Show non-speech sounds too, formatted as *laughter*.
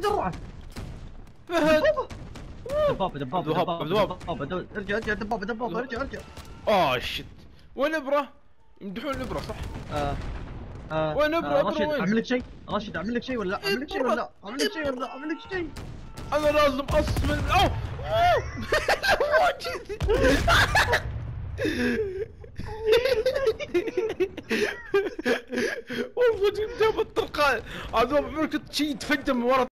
دروعه فهد. دبابة. دبابة دبابة، دبابة ارجع ارجع دبابة دبابة ارجع ارجع. آه شت وين ابره؟ يمدحون الابره صح؟ آه، آه، وين إبرة؟ آه، إبرة راشد وين؟ أعمل لك شيء. راشد أعمل لك شيء ولا لا؟ أعمل لك شيء ولا لا؟ أعمل لك شيء ولا لا؟ أعمل لك شيء. أنا لازم اصمن أوه! *laughs* والله جبتها بالطرقان هذا كنت شيء يتفجر من ورا